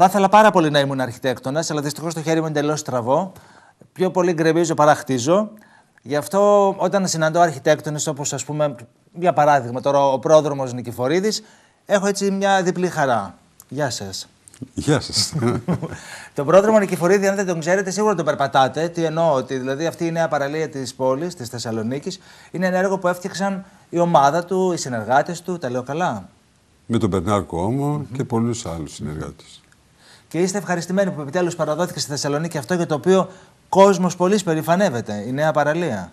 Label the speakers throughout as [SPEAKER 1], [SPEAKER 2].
[SPEAKER 1] Θα ήθελα πάρα πολύ να ήμουν αρχιτέκτονας, αλλά δυστυχώς το χέρι μου είναι εντελώς στραβό. Πιο πολύ γκρεμίζω παρά χτίζω. Γι' αυτό όταν συναντώ αρχιτέκτονες όπως ας πούμε, για παράδειγμα τώρα ο πρόδρομος Νικηφορίδης, έχω έτσι μια διπλή χαρά. Γεια σας.
[SPEAKER 2] Γεια σας.
[SPEAKER 1] τον πρόδρομο Νικηφορίδη, αν δεν τον ξέρετε, σίγουρα τον περπατάτε. Τι εννοώ, ότι δηλαδή αυτή η νέα παραλία της πόλης, της Θεσσαλονίκης, είναι ένα έργο που έφτιαξαν η ομάδα του, οι συνεργάτες του, τα λέω καλά;
[SPEAKER 2] Με τον Μπερνάρκο Όμο και πολλούς άλλους συνεργάτες.
[SPEAKER 1] Και είστε ευχαριστημένοι που επιτέλους παραδόθηκε στη Θεσσαλονίκη αυτό για το οποίο κόσμος πολύ περηφανεύεται, η νέα παραλία.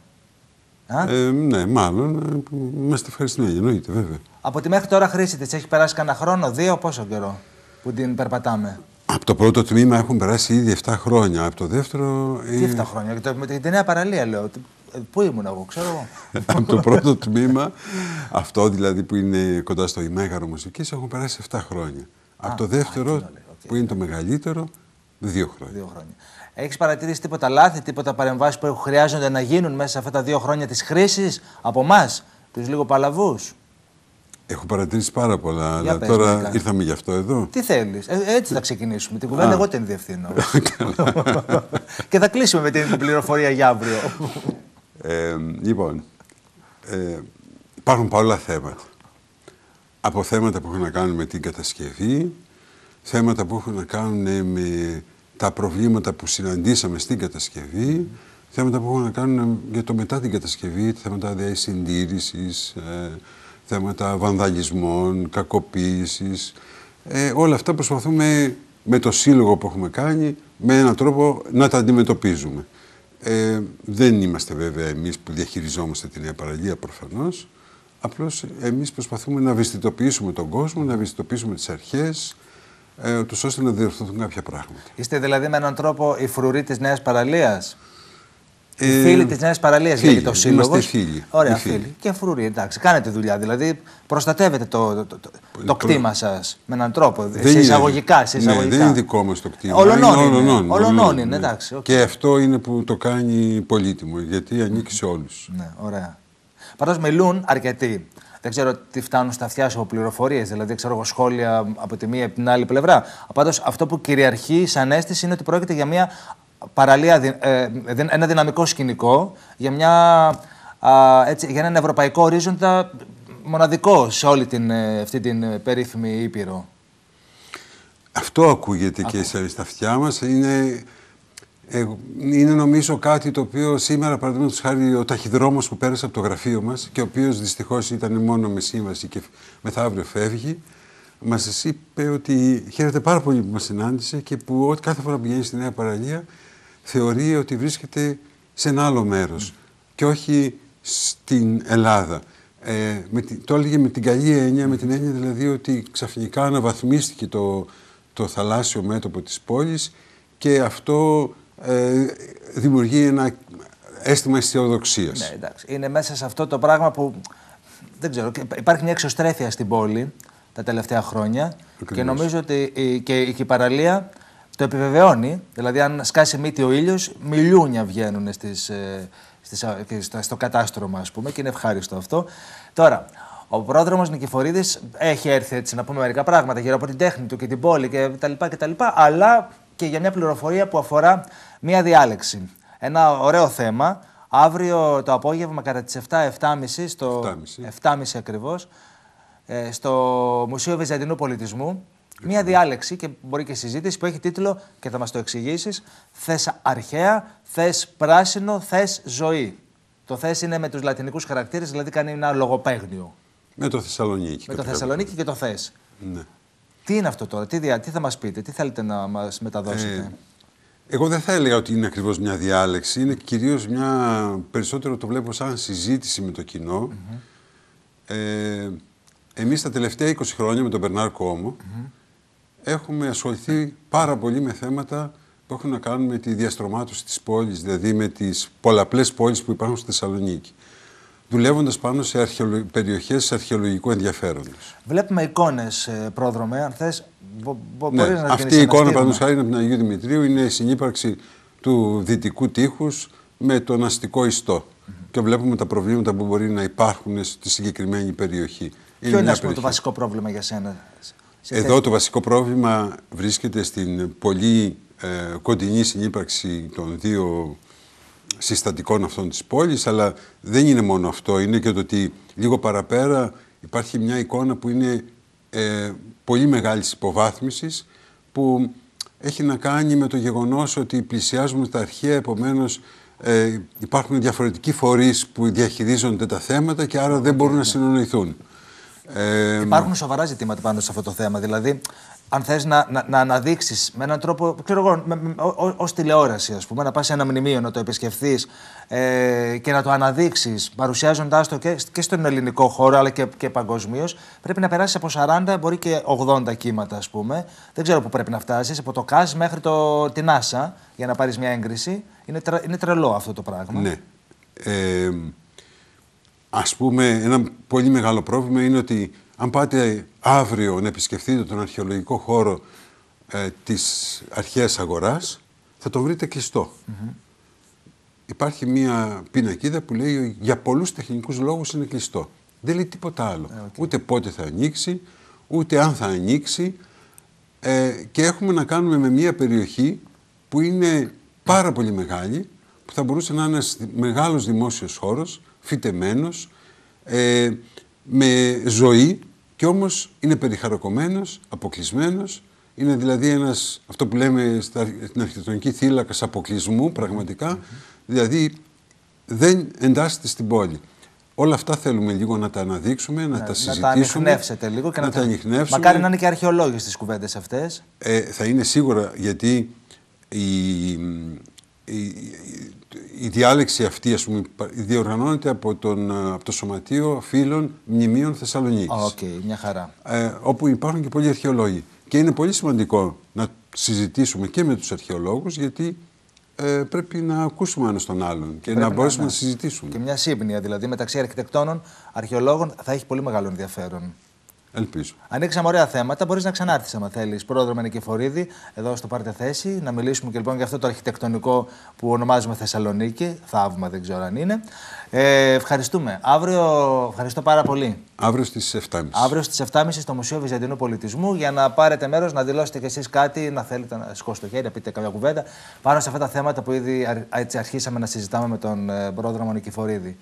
[SPEAKER 2] Ε, ναι, μάλλον. Ε, είμαστε ευχαριστημένοι, εννοείται βέβαια.
[SPEAKER 1] Από τη μέχρι τώρα χρήση της έχει περάσει κανένα χρόνο, δύο, πόσο καιρό που την περπατάμε;
[SPEAKER 2] Από το πρώτο τμήμα έχουν περάσει ήδη 7 χρόνια. Από το δεύτερο.
[SPEAKER 1] Τι 7 χρόνια, με τη νέα παραλία λέω. Ε, πού ήμουν εγώ, ξέρω εγώ.
[SPEAKER 2] από το πρώτο τμήμα, αυτό δηλαδή που είναι κοντά στο ημέγαρο μουσικής, έχουν περάσει 7 χρόνια. Από το δεύτερο, που είναι το μεγαλύτερο, δύο χρόνια.
[SPEAKER 1] Δύο χρόνια. Έχεις παρατηρήσει τίποτα λάθη, τίποτα παρεμβάσεις που χρειάζονται να γίνουν μέσα σε αυτά τα δύο χρόνια της χρήσης από εμάς, τους λίγο παλαβούς;
[SPEAKER 2] Έχω παρατηρήσει πάρα πολλά, αλλά τώρα ήρθαμε γι' αυτό εδώ.
[SPEAKER 1] Τι θέλεις, ε, έτσι θα ξεκινήσουμε. Την κουβέντα εγώ την διευθύνω. και θα κλείσουμε με την πληροφορία για αύριο.
[SPEAKER 2] Ε, λοιπόν, ε, υπάρχουν πολλά θέματα. Από θέματα που έχουν να κάνουν με την κατασκευή, θέματα που έχουν να κάνουν με τα προβλήματα που συναντήσαμε στην κατασκευή, θέματα που έχουν να κάνουν για το μετά την κατασκευή, θέματα διασυντήρησης, ε, θέματα βανδαλισμών, κακοποίησης. Ε, όλα αυτά προσπαθούμε με το σύλλογο που έχουμε κάνει, με έναν τρόπο να τα αντιμετωπίζουμε. Ε, δεν είμαστε βέβαια εμείς που διαχειριζόμαστε την νέα παραλία προφανώς, απλώς εμείς προσπαθούμε να ευαισθητοποιήσουμε τον κόσμο, να ευαισθητοποιήσουμε τις αρχές, ε, τους ώστε να διορθωθούν κάποια πράγματα.
[SPEAKER 1] Είστε δηλαδή με έναν τρόπο η φρουρή της Νέας Παραλίας; Ε, φίλοι της Νέας Παραλίας
[SPEAKER 2] για
[SPEAKER 1] το σύλλογος.
[SPEAKER 2] Είμαστε φίλοι.
[SPEAKER 1] Ωραία, φίλοι. Και φρουροί, εντάξει. Κάνετε δουλειά. Δηλαδή προστατεύετε το, το, το, το κτήμα σας με έναν τρόπο. Δεν σε εισαγωγικά. Σε εισαγωγικά.
[SPEAKER 2] Ναι, δεν είναι δικό μας το κτήμα.
[SPEAKER 1] Ολονών είναι. εντάξει. Okay.
[SPEAKER 2] Και αυτό είναι που το κάνει πολύτιμο, γιατί ανήκει σε όλους.
[SPEAKER 1] Ναι, ωραία. Πάντως μιλούν αρκετοί δεν ξέρω τι φτάνουν στα αυτιά σου από πληροφορίες, δηλαδή ξέρω εγώ σχόλια από τη μία ή την άλλη πλευρά. Πάντως αυτό που κυριαρχεί σαν αίσθηση είναι ότι πρόκειται για μια παραλία, ε, ένα δυναμικό σκηνικό, για, μια, έτσι, για έναν ευρωπαϊκό ορίζοντα μοναδικό σε όλη την, ε, αυτή την ε, περίφημη Ήπειρο.
[SPEAKER 2] Αυτό ακούγεται και στα αυτιά μας. Είναι ε, είναι νομίζω κάτι το οποίο σήμερα, παραδείγματος χάρη, ο ταχυδρόμος που πέρασε από το γραφείο μας και ο οποίος δυστυχώς ήταν μόνο με σύμβαση και μεθαύριο φεύγει, μας είπε ότι χαίρεται πάρα πολύ που μας συνάντησε και που ό, κάθε φορά που πηγαίνει στη Νέα Παραλία θεωρεί ότι βρίσκεται σε ένα άλλο μέρος και όχι στην Ελλάδα. Ε, με, το έλεγε με την καλή έννοια, με την έννοια δηλαδή ότι ξαφνικά αναβαθμίστηκε το, το θαλάσσιο μέτωπο της πόλης και αυτό ε, δημιουργεί ένα αίσθημα αισιοδοξίας.
[SPEAKER 1] Ναι, εντάξει. Είναι μέσα σε αυτό το πράγμα που. Δεν ξέρω. Υπάρχει μια εξωστρέφεια στην πόλη τα τελευταία χρόνια και νομίζω ότι η, και, η παραλία το επιβεβαιώνει. Δηλαδή, αν σκάσει μύτη ο ήλιος, μιλούνια βγαίνουν στις, ε, στις, στο κατάστρωμα, ας πούμε, και είναι ευχάριστο αυτό. Τώρα, ο πρόδρομος Νικηφορίδης έχει έρθει έτσι να πούμε μερικά πράγματα γύρω από την τέχνη του και την πόλη κτλ. αλλά και για μια πληροφορία που αφορά μια διάλεξη. Ένα ωραίο θέμα. Αύριο το απόγευμα κατά τις 7-7.30 στο 7.30 ακριβώς ε, στο Μουσείο Βυζαντινού Πολιτισμού μια διάλεξη και μπορεί και συζήτηση που έχει τίτλο και θα μας το εξηγήσεις «Θες αρχαία, θες πράσινο, θες ζωή». Το θες είναι με τους λατινικούς χαρακτήρες, δηλαδή κάνει ένα λογοπαίγνιο.
[SPEAKER 2] Με το Θεσσαλονίκη.
[SPEAKER 1] Με το Θεσσαλονίκη και το θες.
[SPEAKER 2] Ναι.
[SPEAKER 1] Τι είναι αυτό τώρα, τι, δια, τι θα μας πείτε, τι θέλετε να μας μεταδώσετε; Ε,
[SPEAKER 2] εγώ δεν θα έλεγα ότι είναι ακριβώς μια διάλεξη, είναι κυρίως μια, περισσότερο το βλέπω σαν συζήτηση με το κοινό. Mm ε, εμείς τα τελευταία 20 χρόνια με τον Μπερνάρ Κόμο έχουμε ασχοληθεί πάρα πολύ με θέματα που έχουν να κάνουν με τη διαστρωμάτωση της πόλης, δηλαδή με τις πολλαπλές πόλεις που υπάρχουν στη Θεσσαλονίκη δουλεύοντας πάνω σε αρχαιολο... περιοχές αρχαιολογικού ενδιαφέροντος.
[SPEAKER 1] Βλέπουμε εικόνες, πρόδρομε, αν θες.
[SPEAKER 2] Ναι, να αυτή η εικόνα, παραδείγματος χάρη, είναι από την Αγίου Δημητρίου, είναι η συνύπαρξη του δυτικού τείχους με τον αστικό ιστό. Και βλέπουμε τα προβλήματα που μπορεί να υπάρχουν στη συγκεκριμένη περιοχή.
[SPEAKER 1] Ποιο είναι, είναι το βασικό πρόβλημα για σένα,
[SPEAKER 2] Εδώ το βασικό πρόβλημα βρίσκεται στην πολύ ε, κοντινή συνύπαρξη των δύο συστατικών αυτών της πόλης, αλλά δεν είναι μόνο αυτό, είναι και το ότι λίγο παραπέρα υπάρχει μια εικόνα που είναι ε, πολύ μεγάλης υποβάθμισης, που έχει να κάνει με το γεγονός ότι πλησιάζουμε τα αρχαία, επομένως ε, υπάρχουν διαφορετικοί φορείς που διαχειρίζονται τα θέματα και άρα δεν μπορούν να συνονιθούν.
[SPEAKER 1] Ε, Υπάρχουν σοβαρά ζητήματα πάνω σε αυτό το θέμα. Δηλαδή, αν θες να, να, να αναδείξεις με έναν τρόπο, ξέρω εγώ, ως τηλεόραση, ας πούμε, να πας σε ένα μνημείο να το επισκεφθείς ε, και να το αναδείξεις, παρουσιάζοντάς το και, και στον ελληνικό χώρο αλλά και, και παγκοσμίως, πρέπει να περάσεις από 40, μπορεί και 80 κύματα, ας πούμε. Δεν ξέρω πού πρέπει να φτάσεις, από το ΚΑΣ μέχρι το, την ΆΣΑ για να πάρεις μια έγκριση. Είναι, είναι τρελό αυτό το πράγμα.
[SPEAKER 2] Ναι. Ε, ας πούμε, ένα πολύ μεγάλο πρόβλημα είναι ότι αν πάτε αύριο να επισκεφτείτε τον αρχαιολογικό χώρο ε, της αρχαίας αγοράς, θα τον βρείτε κλειστό. Υπάρχει μία πινακίδα που λέει για πολλούς τεχνικούς λόγους είναι κλειστό. Δεν λέει τίποτα άλλο. Ε, ούτε πότε θα ανοίξει, ούτε αν θα ανοίξει. Ε, και έχουμε να κάνουμε με μία περιοχή που είναι πάρα πολύ μεγάλη, που θα μπορούσε να είναι ένας μεγάλος δημόσιος χώρος, φυτεμένος, ε, με ζωή και όμως είναι περιχαρακωμένος, αποκλεισμένος, είναι δηλαδή ένας, αυτό που λέμε στην αρχιτεκτονική θύλακας αποκλεισμού πραγματικά, δηλαδή δεν εντάσσεται στην πόλη. Όλα αυτά θέλουμε λίγο να τα αναδείξουμε, να, τα συζητήσουμε. Να
[SPEAKER 1] τα ανιχνεύσετε λίγο και να, να τα ανιχνεύσουμε. Μακάρι να είναι και αρχαιολόγοι στις κουβέντες αυτές.
[SPEAKER 2] Ε, θα είναι σίγουρα γιατί η, η, η διάλεξη αυτή ας πούμε, διοργανώνεται από, τον, από το Σωματείο Φίλων Μνημείων Θεσσαλονίκης.
[SPEAKER 1] OK, okay, μια χαρά.
[SPEAKER 2] Ε, όπου υπάρχουν και πολλοί αρχαιολόγοι. Και είναι πολύ σημαντικό να συζητήσουμε και με τους αρχαιολόγους γιατί ε, πρέπει να ακούσουμε ένας τον άλλον και να μπορέσουμε να, να συζητήσουμε.
[SPEAKER 1] Και μια σύμπνοια δηλαδή μεταξύ αρχιτεκτόνων, αρχαιολόγων θα έχει πολύ μεγάλο ενδιαφέρον.
[SPEAKER 2] Ελπίζω.
[SPEAKER 1] Ανοίξαμε ωραία θέματα. Μπορείς να ξανάρθεις, αν θέλεις. Πρόδρομο Νικηφορίδη, εδώ στο Πάρτε Θέση, να μιλήσουμε και λοιπόν για αυτό το αρχιτεκτονικό που ονομάζουμε Θεσσαλονίκη. Θαύμα, δεν ξέρω αν είναι. Ε, ευχαριστούμε. Αύριο, ευχαριστώ πάρα πολύ.
[SPEAKER 2] Αύριο στις 7.30.
[SPEAKER 1] Αύριο στις 7.30 στο Μουσείο Βυζαντινού Πολιτισμού για να πάρετε μέρος, να δηλώσετε κι εσείς κάτι, να θέλετε να σηκώσετε το χέρι, να πείτε κάποια κουβέντα πάνω σε αυτά τα θέματα που ήδη έτσι αρχίσαμε να συζητάμε με τον ε, πρόδρομο Νικηφορίδη.